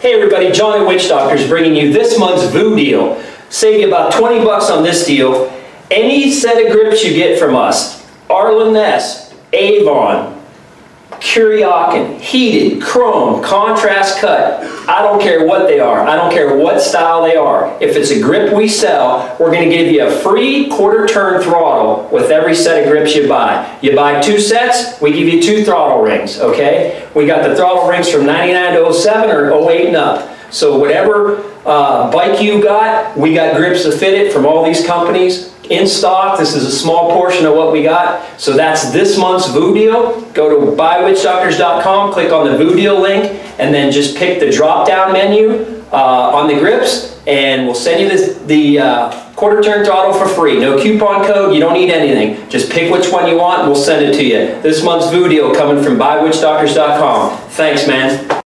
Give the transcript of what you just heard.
Hey everybody, John at Witch Doctors bringing you this month's VOO deal. Save you about 20 bucks on this deal. Any set of grips you get from us, Arlen Ness, Avon, Kuryakyn, heated, chrome, contrast cut. I don't care what they are. I don't care what style they are. If it's a grip we sell, we're going to give you a free quarter turn throttle with every set of grips you buy. You buy two sets, we give you two throttle rings, okay? We got the throttle rings from 99 to 07 or 08 and up. So whatever uh, bike you got, we got grips to fit it from all these companies in stock. This is a small portion of what we got. So that's this month's VOO deal. Go to buywitchdoctors.com, click on the VOO deal link, and then just pick the drop-down menu uh, on the grips, and we'll send you this, the uh, quarter turn throttle for free. No coupon code, you don't need anything. Just pick which one you want, and we'll send it to you. This month's VOO deal coming from buywitchdoctors.com. Thanks, man.